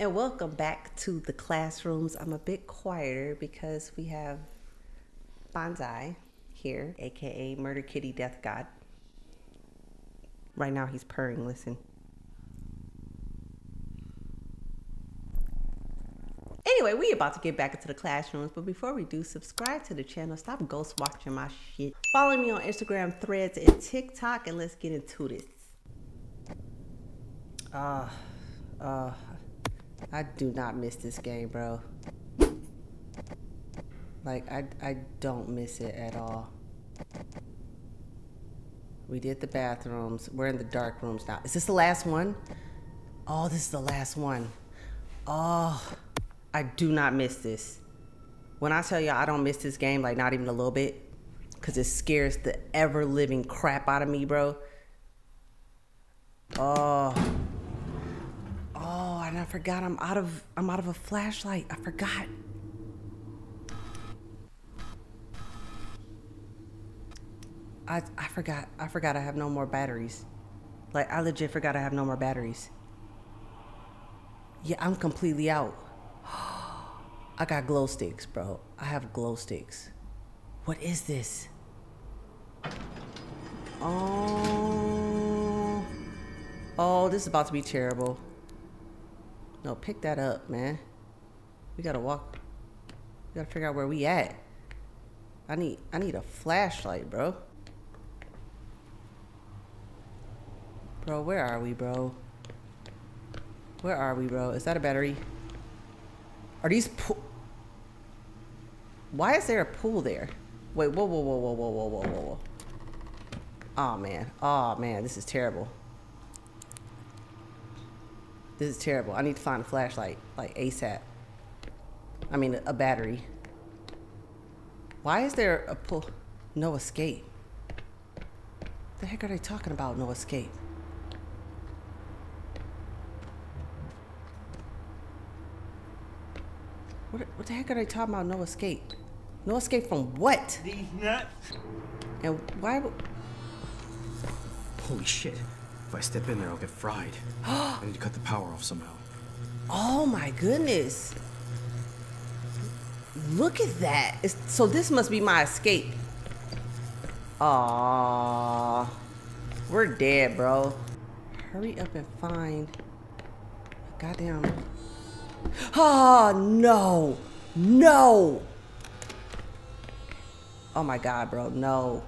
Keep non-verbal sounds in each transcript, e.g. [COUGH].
and welcome back to the classrooms. I'm a bit quieter because we have Bonsai here, aka Murder Kitty Death God. Right now he's purring, listen. Anyway, we about to get back into the classrooms, but before we do, subscribe to the channel. Stop ghost watching my shit. Follow me on Instagram, Threads, and TikTok, and let's get into this. Uh, uh, I do not miss this game, bro. Like, I, I don't miss it at all. We did the bathrooms. We're in the dark rooms now. Is this the last one? Oh, this is the last one. Oh, I do not miss this. When I tell y'all I don't miss this game, like not even a little bit, because it scares the ever living crap out of me, bro. Oh. And I forgot I'm out of I'm out of a flashlight. I forgot. I I forgot. I forgot I have no more batteries. Like I legit forgot I have no more batteries. Yeah, I'm completely out. [GASPS] I got glow sticks, bro. I have glow sticks. What is this? Oh. Oh, this is about to be terrible. No, pick that up, man. We gotta walk. We gotta figure out where we at. I need I need a flashlight, bro. Bro, where are we, bro? Where are we, bro? Is that a battery? Are these pool? Why is there a pool there? Wait, whoa, whoa, whoa, whoa, whoa, whoa, whoa, whoa, whoa. Oh, man. Oh, man. This is terrible. This is terrible. I need to find a flashlight, like ASAP. I mean, a battery. Why is there a pool? No escape. The heck are they talking about? No escape. What, what the heck are they talking about? No escape. No escape from what? These nuts. And why? would- Holy shit. If I step in there, I'll get fried. [GASPS] I need to cut the power off somehow. Oh my goodness. Look at that. It's, so this must be my escape. Aww. We're dead, bro. Hurry up and find. Goddamn. Oh, no. No. Oh my god, bro. No.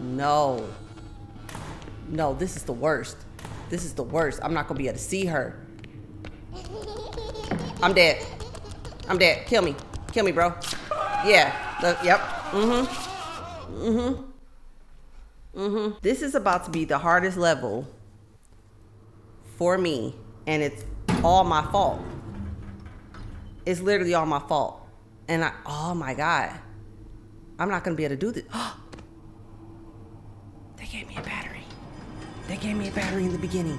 No. No, this is the worst. This is the worst. I'm not gonna be able to see her. I'm dead. I'm dead. Kill me. Kill me, bro. Yeah. Look, yep. Mm-hmm. Mm-hmm. Mm-hmm. This is about to be the hardest level for me, and it's all my fault. It's literally all my fault. And I, oh my God. I'm not gonna be able to do this. [GASPS] they gave me a battery. They gave me a battery in the beginning.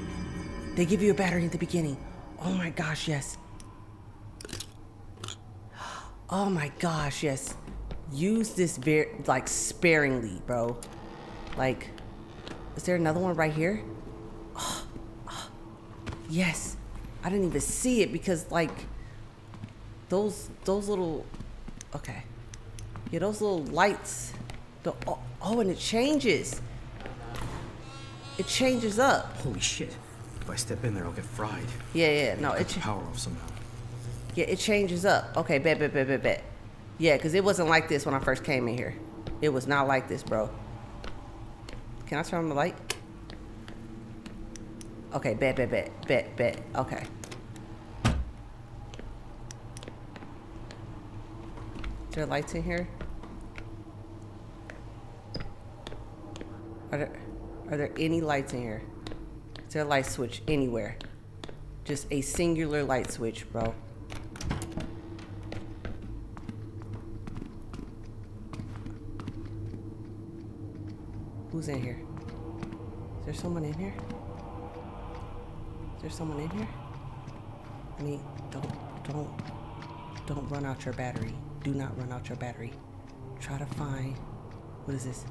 They give you a battery in the beginning. Oh my gosh, yes. Oh my gosh, yes. Use this very like sparingly, bro. Like, is there another one right here? Oh, [GASPS] oh, yes. I didn't even see it because like those those little okay. Yeah, those little lights. The oh, oh and it changes. It changes up. Holy shit. If I step in there, I'll get fried. Yeah, yeah, no, it power off somehow. yeah, it changes up. Okay, bet, bet, bet, bet, bet. Yeah, because it wasn't like this when I first came in here. It was not like this, bro. Can I turn on the light? Okay, bet, bet, bet, bet, bet. Okay. Is there lights in here? Are there, are there any lights in here? Is there a light switch anywhere? Just a singular light switch, bro. Who's in here? Is there someone in here? Is there someone in here? I mean, don't, don't, don't run out your battery. Do not run out your battery. Try to find, what is this?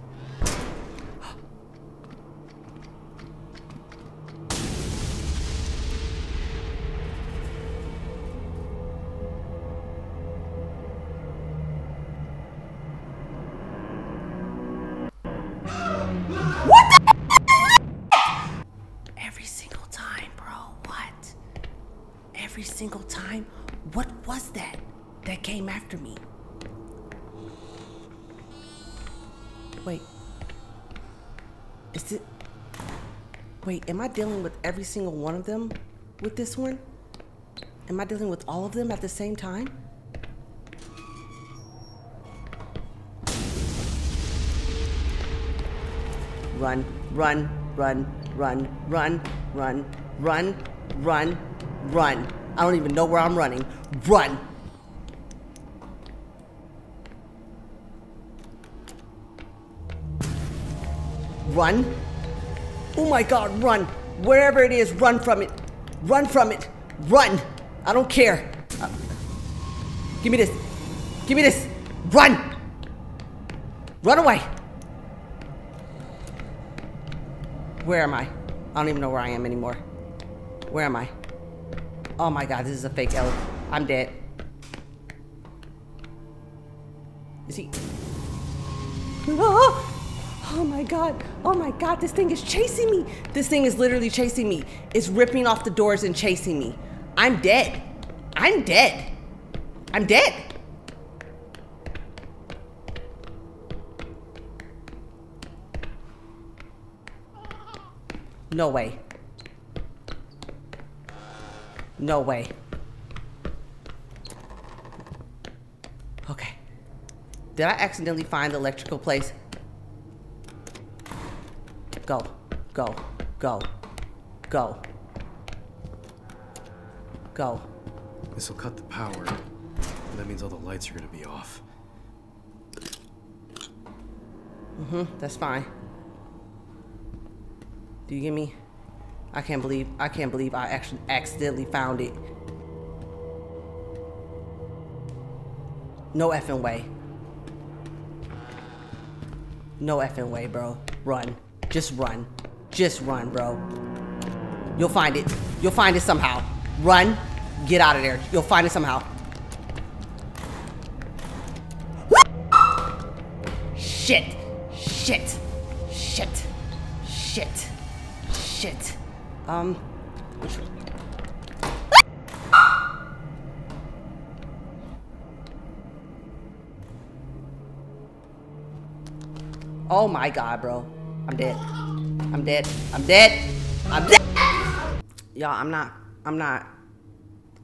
What was that that came after me? Wait. Is it. Wait, am I dealing with every single one of them with this one? Am I dealing with all of them at the same time? Run, run, run, run, run, run, run, run, run. I don't even know where I'm running. Run. Run. Oh my god, run. Wherever it is, run from it. Run from it. Run. I don't care. Uh, give me this. Give me this. Run. Run away. Where am I? I don't even know where I am anymore. Where am I? Oh my god, this is a fake elephant. I'm dead. Is he? Ah! Oh my god. Oh my god, this thing is chasing me. This thing is literally chasing me. It's ripping off the doors and chasing me. I'm dead. I'm dead. I'm dead. No way. No way. Okay. Did I accidentally find the electrical place? Go, go, go, go, go. This'll cut the power. That means all the lights are gonna be off. Mm-hmm, that's fine. Do you get me? I can't believe I can't believe I actually accidentally found it. No effing way. No effing way, bro. Run. Just run. Just run, bro. You'll find it. You'll find it somehow. Run. Get out of there. You'll find it somehow. Shit. Shit. Shit. Shit. Shit. Um. Oh my god, bro. I'm dead. I'm dead. I'm dead. I'm dead. Y'all, I'm not I'm not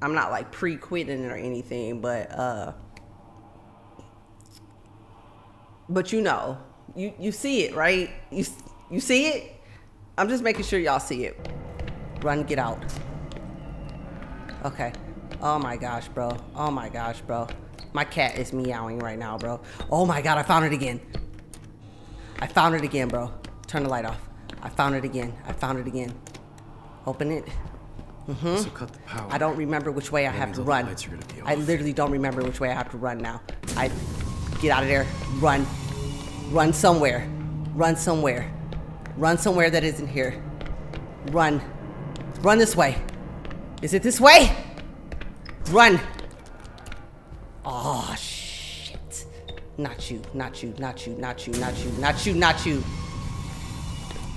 I'm not like pre-quitting or anything, but uh but you know, you you see it, right? You you see it? I'm just making sure y'all see it. Run, get out. Okay. Oh my gosh, bro. Oh my gosh, bro. My cat is meowing right now, bro. Oh my god, I found it again. I found it again, bro. Turn the light off. I found it again. I found it again. Open it. Mm-hmm. This'll cut the power. I don't remember which way I That have to run. lights are gonna be I literally don't remember which way I have to run now. I get out of there. Run. Run somewhere. Run somewhere. Run somewhere that isn't here. Run. Run this way. Is it this way? Run. Oh shit. Not you, not you, not you, not you, not you, not you, not you.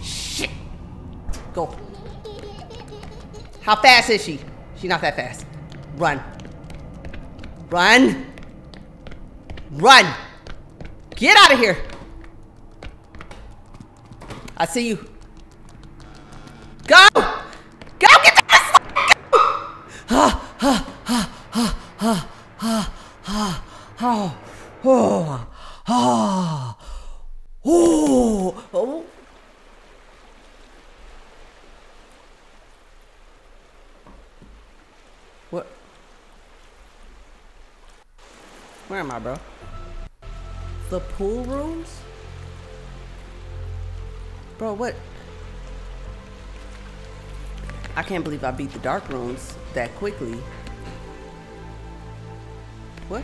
Shit. Go. How fast is she? She's not that fast. Run. Run. Run. Get out of here. I see you. Go. Go get the Oh, oh, oh, oh, oh. What? Where am I, bro? The pool rooms? Bro, what? I can't believe I beat the dark rooms that quickly. What?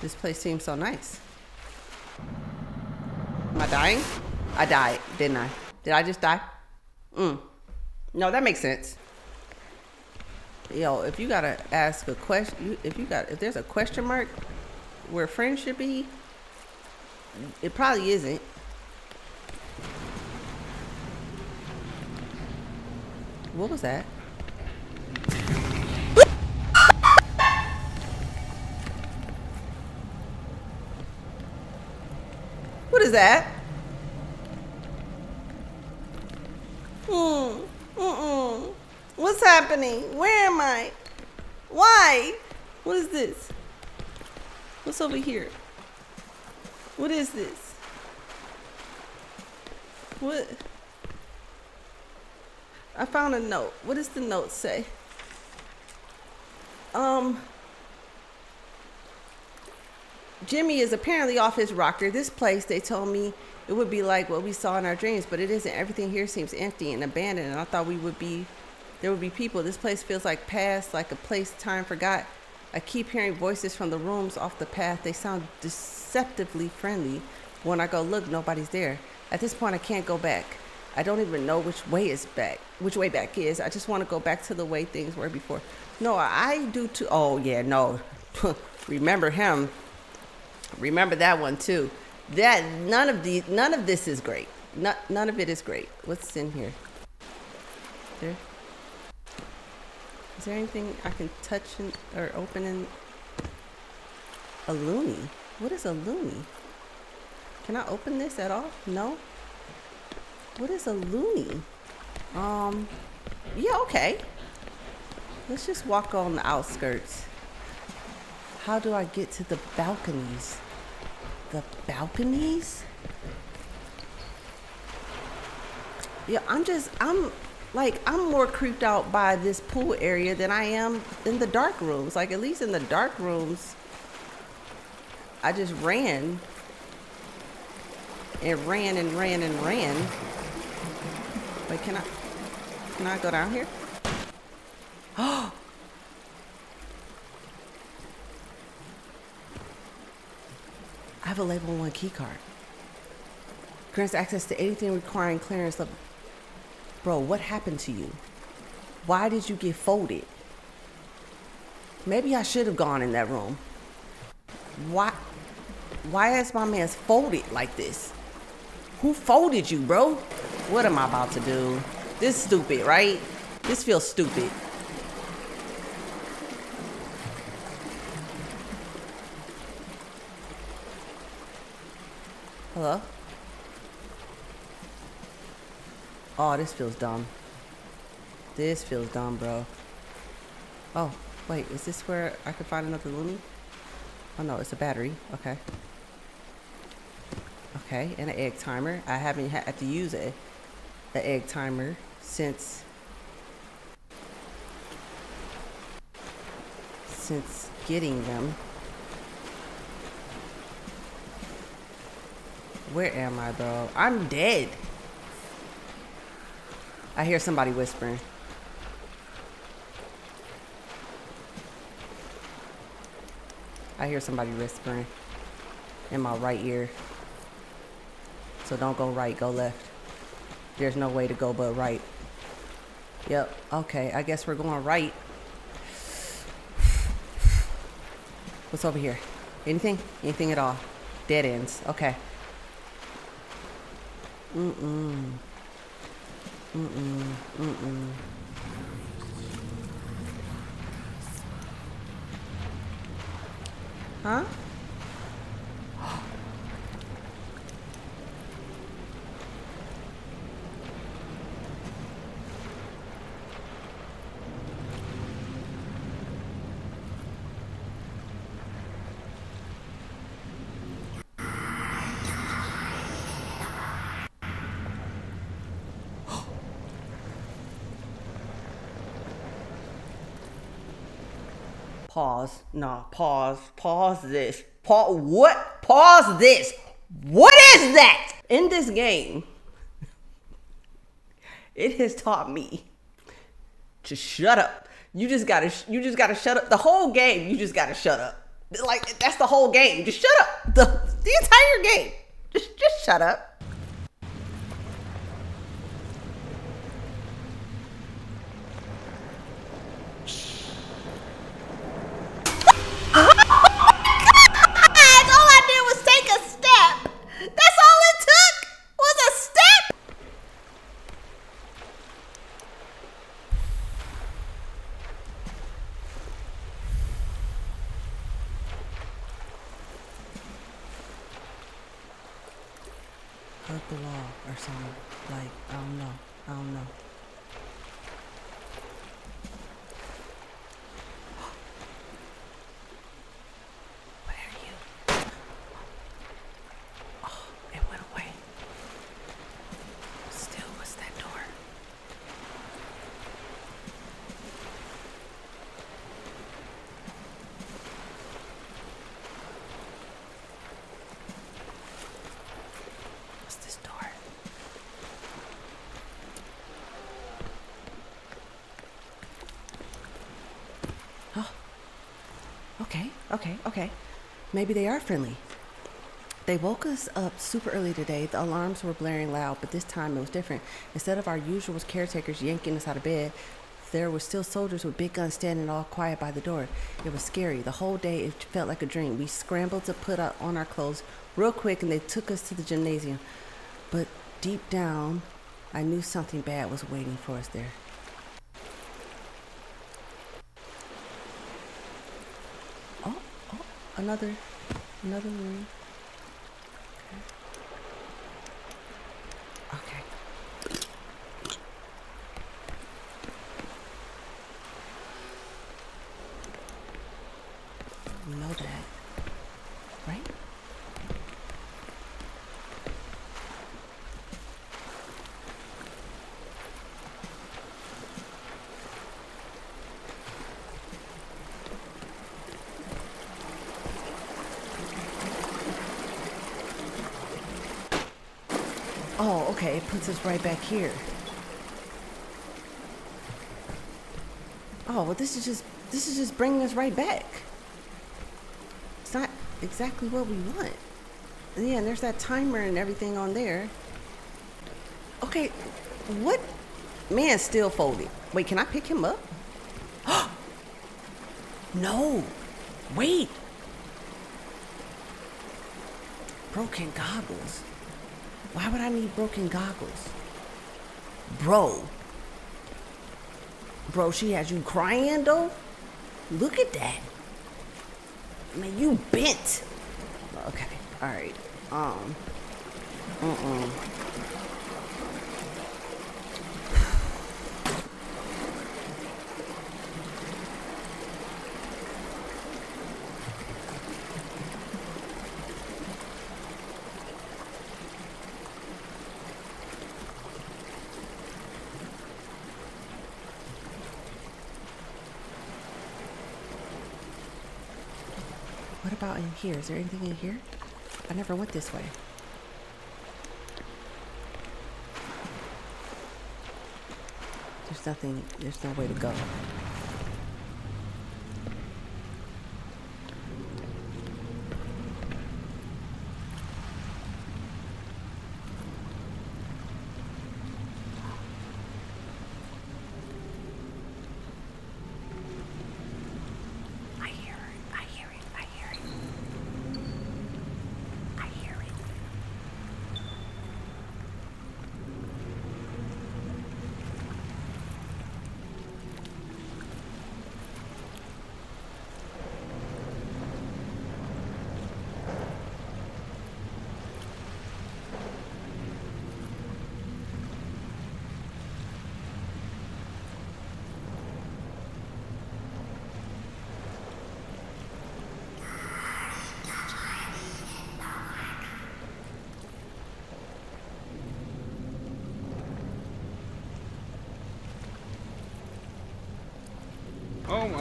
This place seems so nice. Am I dying? I died, didn't I? Did I just die? Mm. No, that makes sense. Yo, if you gotta ask a question, if you got, if there's a question mark where friends should be, it probably isn't. What was that? What is that? Hmm. Mm-mm. What's happening? Where am I? Why? What is this? What's over here? What is this? What? I found a note. What does the note say? Um, Jimmy is apparently off his rocker. This place, they told me, it would be like what we saw in our dreams, but it isn't. Everything here seems empty and abandoned, and I thought we would be, there would be people. This place feels like past, like a place time forgot. I keep hearing voices from the rooms off the path. They sound deceptively friendly. When I go look, nobody's there. At this point, I can't go back. I don't even know which way is back, which way back is. I just want to go back to the way things were before. No, I do too. Oh yeah, no. [LAUGHS] Remember him. Remember that one too. That none of the none of this is great. None, none of it is great. What's in here? There. Is there anything I can touch in, or open in? A loony. What is a loony? Can I open this at all? No. What is a loony? Um. Yeah. Okay. Let's just walk on the outskirts. How do I get to the balconies? The balconies? Yeah, I'm just, I'm like, I'm more creeped out by this pool area than I am in the dark rooms. Like, at least in the dark rooms, I just ran and ran and ran and ran. Can I, can I go down here? Oh! [GASPS] I have a level one key card. Grants access to anything requiring clearance of. Bro, what happened to you? Why did you get folded? Maybe I should have gone in that room. Why? Why is my man's folded like this? Who folded you, bro? What am I about to do? This is stupid, right? This feels stupid. Hello? Oh, this feels dumb. This feels dumb, bro. Oh, wait, is this where I could find another loony? Oh no, it's a battery. Okay. Okay, and an egg timer. I haven't had to use a, the egg timer since since getting them. Where am I, bro? I'm dead. I hear somebody whispering. I hear somebody whispering in my right ear. So don't go right, go left. There's no way to go but right. Yep, okay, I guess we're going right. What's over here? Anything? Anything at all? Dead ends. Okay. Mm-mm. Mm-mm. Mm-mm. Huh? Pause. No, pause. Pause this. Pause. What? Pause this. What is that? In this game, [LAUGHS] it has taught me to shut up. You just gotta. You just gotta shut up. The whole game. You just gotta shut up. Like that's the whole game. Just shut up. The the entire game. Just just shut up. all I did was take a step. hug the wall or something. Like, I don't know. I don't know. What are you? Oh, it went away. Still, what's that door? What's this door? Oh. Okay, okay, okay. Maybe they are friendly. They woke us up super early today. The alarms were blaring loud, but this time it was different. Instead of our usual caretakers yanking us out of bed, there were still soldiers with big guns standing all quiet by the door. It was scary. The whole day it felt like a dream. We scrambled to put on our clothes real quick and they took us to the gymnasium. But deep down, I knew something bad was waiting for us there. Oh, oh, another, another room. Okay. You know that, right? Oh, okay. It puts us right back here. Oh, well, this is just this is just bringing us right back. It's not exactly what we want. Yeah, and there's that timer and everything on there. Okay, what? Man, still folded. Wait, can I pick him up? [GASPS] no. Wait. Broken goggles. Why would I need broken goggles? Bro. Bro, she has you crying though? Look at that. Man, you bent. Okay, alright. Um. Mm-mm. About in here? Is there anything in here? I never went this way. There's nothing, there's no way to go.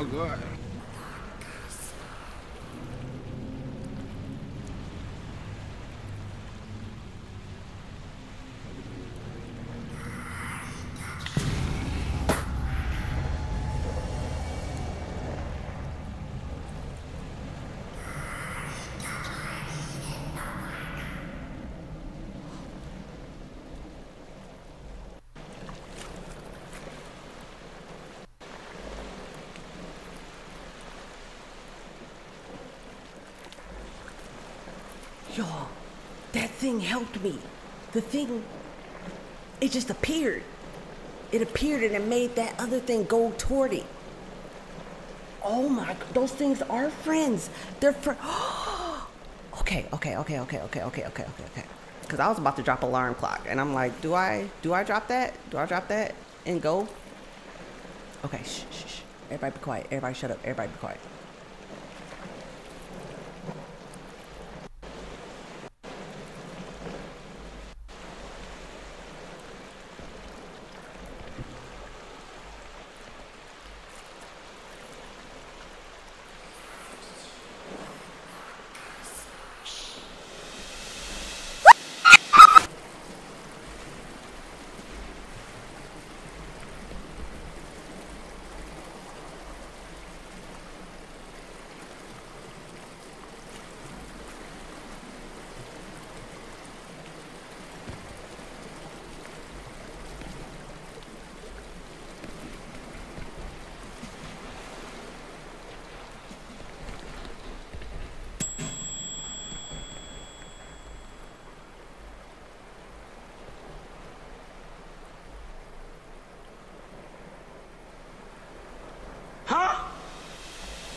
Oh good. Thing helped me. The thing, it just appeared. It appeared and it made that other thing go toward it. Oh my, those things are friends. They're fr- [GASPS] okay, okay, okay, okay, okay, okay, okay, okay, okay. Cause I was about to drop alarm clock, and I'm like, do I do I drop that? Do I drop that and go? Okay, shh, shh, shh. Everybody be quiet. Everybody shut up. Everybody be quiet.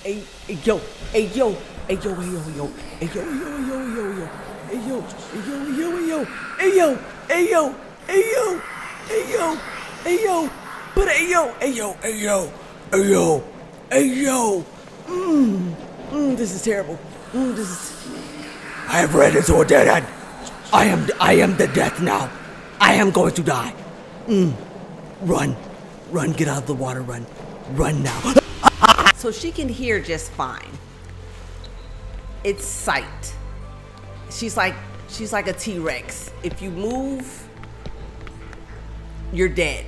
Hey, hey, yo, hey, yo, hey, yo, hey, yo, yo, hey, yo, yo, yo, yo, yo, hey, yo, hey, yo, yo, hey, yo, hey, yo, hey, yo, hey, yo, hey, yo, but hey, yo, hey, yo, hey, yo, hey, yo, hey, yo, mmm, mmm, this is terrible, mmm, this is, I have read into a dead end. I am, I am the death now. I am going to die. Mmm, run, run, get out of the water, run, run now. So she can hear just fine. It's sight. She's like she's like a T-Rex. If you move, you're dead.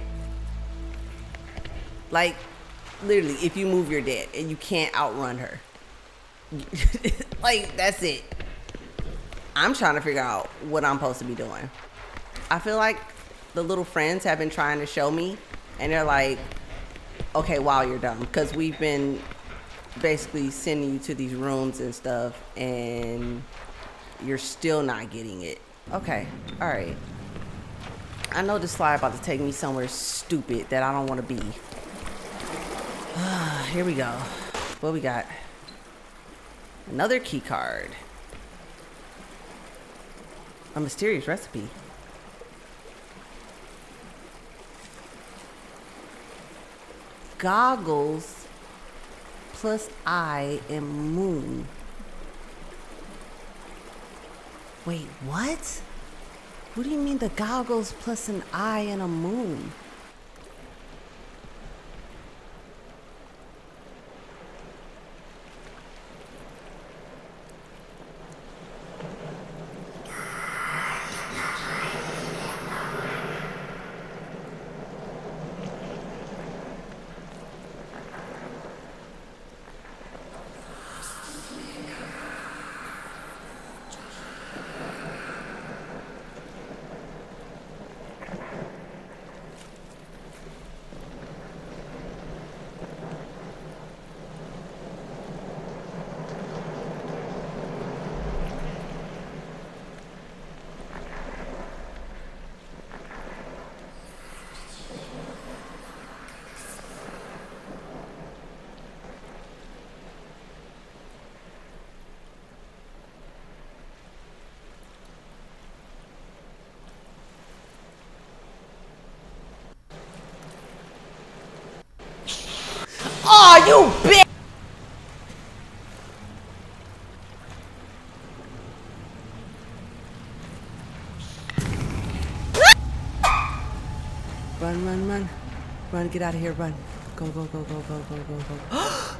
Like literally, if you move, you're dead, and you can't outrun her. [LAUGHS] like that's it. I'm trying to figure out what I'm supposed to be doing. I feel like the little friends have been trying to show me, and they're like, okay, wow, you're dumb. Because we've been basically sending you to these rooms and stuff, and you're still not getting it. Okay, all right. I know this slide about to take me somewhere stupid that I don't want to be. [SIGHS] Here we go. What we got? Another key card. A mysterious recipe. Goggles plus eye and moon. Wait, what? What do you mean the goggles plus an eye and a moon? Oh, you bitch! Run, run, run. Run, get out of here, run. Go, go, go, go, go, go, go, go.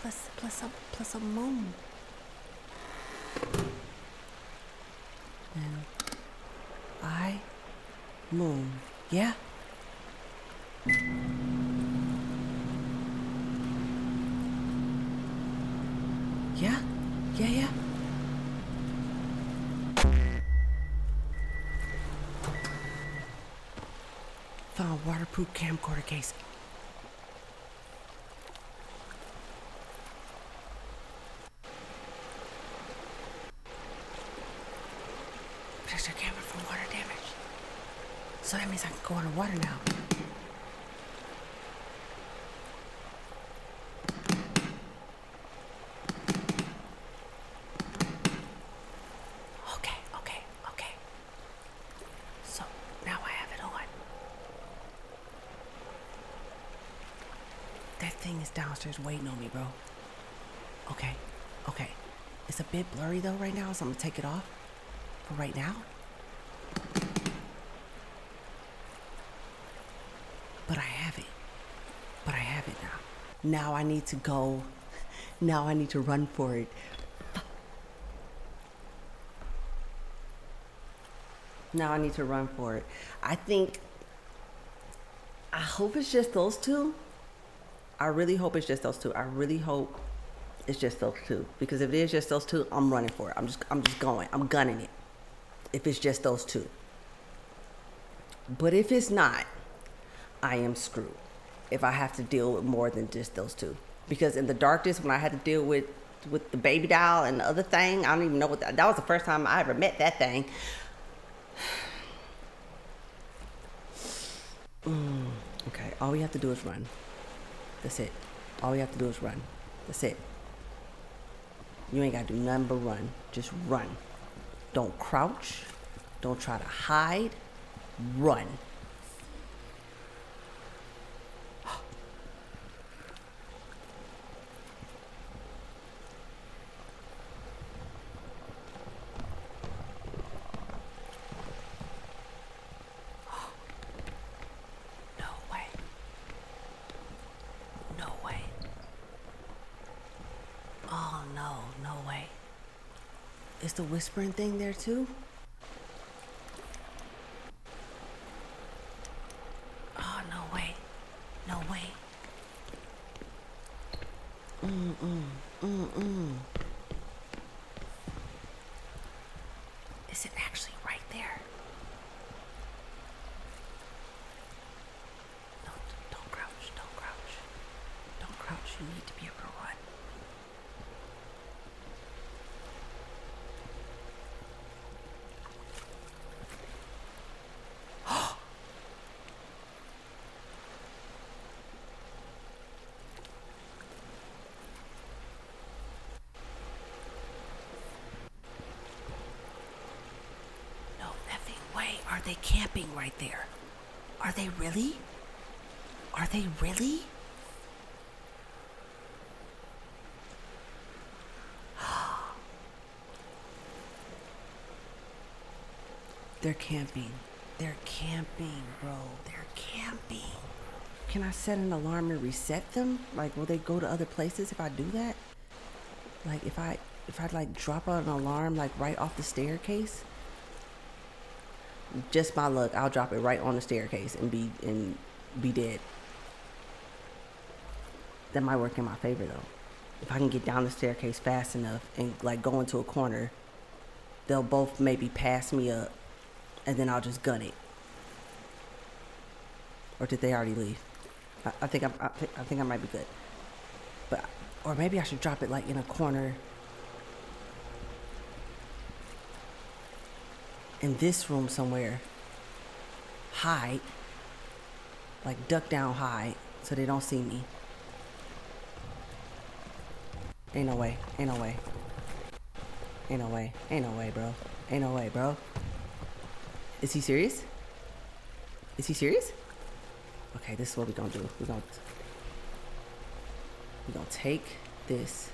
Plus plus a plus a moon. And I moon. Yeah? Yeah? Yeah, yeah. Found a waterproof camcorder case. Protects your camera from water damage. So that underwater now. Okay, okay, okay. So now I have it on. That thing is downstairs waiting on me, bro. Okay, okay. It's a bit blurry though right now, so I'm gonna take it off for right now. But I have it. But I have it now. Now I need to go. Now I need to run for it. Now I need to run for it. I think. I hope it's just those two. I really hope it's just those two. I really hope it's just those two. Because if it is just those two, I'm running for it. I'm just I'm just going. I'm gunning it. If it's just those two. But if it's not, I am screwed. If I have to deal with more than just those two. Because in the darkness when I had to deal with with the baby doll and the other thing, I don't even know what that, that was the first time I ever met that thing. [SIGHS] Mm, okay, all we have to do is run. That's it. All we have to do is run. That's it. You ain't gotta do nothing but run. Just run. Don't crouch. Don't try to hide. Run. No way. No way. Oh no, no way. Is the whispering thing there too? Oh no way. No way. Mm-mm. Mm-mm. Is it actually right there? No, d- don't crouch, don't crouch. Don't crouch, you need to be able to run. No effing way. Are they camping right there? Are they really? Are they really? [GASPS] They're camping. They're camping, bro. They're camping. Can I set an alarm and reset them? Like, will they go to other places if I do that? Like, if I if I like drop an alarm like right off the staircase? Just my luck, I'll drop it right on the staircase and be and be dead. That might work in my favor though. If I can get down the staircase fast enough and like go into a corner, they'll both maybe pass me up and then I'll just gun it. Or did they already leave? I, I think I'm, I, I think I might be good. But or maybe I should drop it like in a corner. In this room somewhere. Hide. Like duck down hide so they don't see me. Ain't no way. Ain't no way. Ain't no way. Ain't no way, bro. Ain't no way, bro. Is he serious? Is he serious? Okay, this is what we're gonna do. We're gonna we're gonna take this.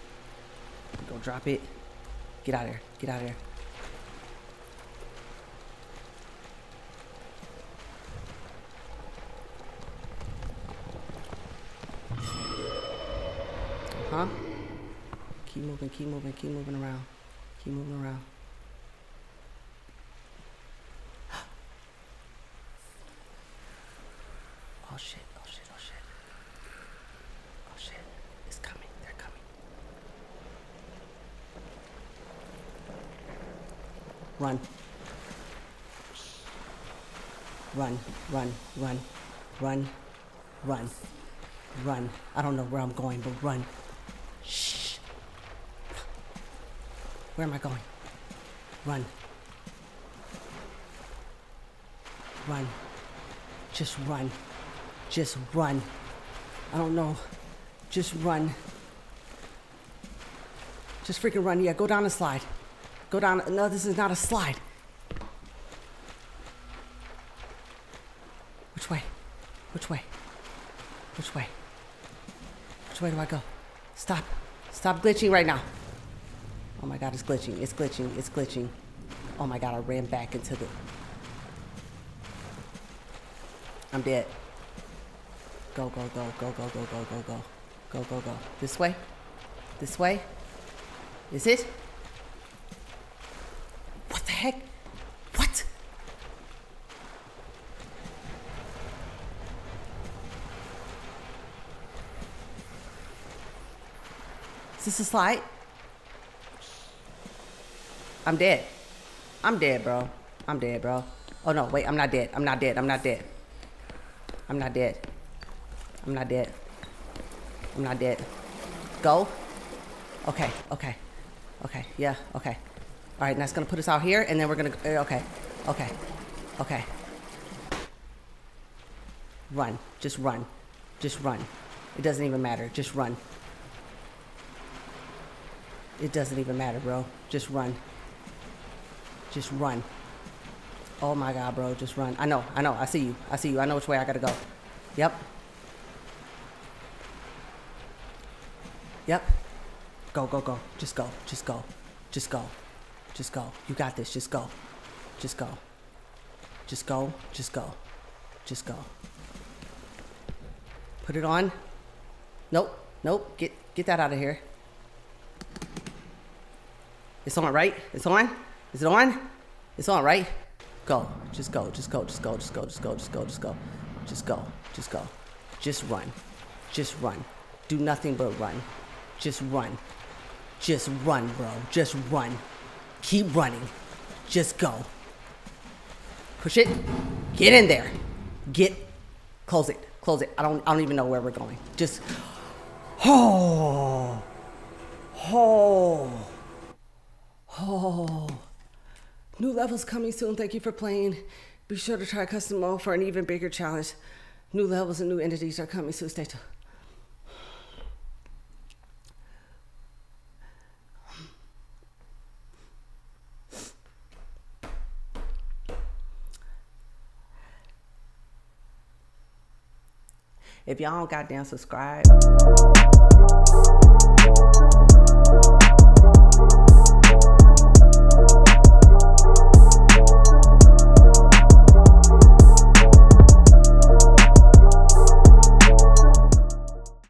We're gonna drop it. Get out of there. Get out of there. Huh? Keep moving, keep moving, keep moving around. Keep moving around. [GASPS] Oh shit, oh shit, oh shit. Oh shit. It's coming, they're coming. Run. Run, run, run, run, run, run. I don't know where I'm going, but run. Shh. Where am I going? Run. Run. Just run. Just run. I don't know. Just run. Just freaking run. Yeah, go down the slide. Go down. No, this is not a slide. Which way? Which way? Which way? Which way do I go? Stop. Stop glitching right now. Oh my god, it's glitching. It's glitching. It's glitching. Oh my god, I ran back into the. I'm dead. Go, go, go, go, go, go, go, go, go. Go, go, go. This way? This way? Is it? What the heck? What? Is this a slide? I'm dead. I'm dead, bro. I'm dead, bro. Oh no, wait, I'm not dead. I'm not dead. I'm not dead. I'm not dead. I'm not dead. I'm not dead. Go. Okay, okay. Okay, yeah, okay. All right, that's gonna put us out here, and then we're gonna, uh, okay, okay, okay. Run, just run, just run. It doesn't even matter, just run. It doesn't even matter, bro. Just run. Just run. Oh my god, bro, just run. I know, I know, I see you. I see you. I know which way I gotta go. Yep. Yep. Go, go, go. Just go. Just go. Just go. Just go. You got this. Just go. Just go. Just go. Just go. Just go. Put it on. Nope. Nope. Get get that out of here. It's on, right? It's on? Is it on? It's on, right? Go. Just go. Just go. Just go. Just go. Just go. Just go. Just go. Just go. Just go. Just run. Just run. Do nothing but run. Just run. Just run, bro. Just run. Keep running. Just go. Push it. Get in there. Get. Close it. Close it. I don't. I don't even know where we're going. Just. Oh. Oh. Oh. New levels coming soon. Thank you for playing. Be sure to try custom mode for an even bigger challenge. New levels and new entities are coming soon. Stay tuned. If y'all don't goddamn subscribe.